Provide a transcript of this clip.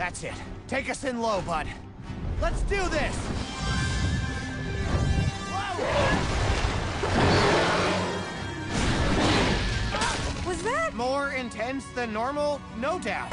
That's it. Take us in low, bud. Let's do this! Was that? More intense than normal? No doubt.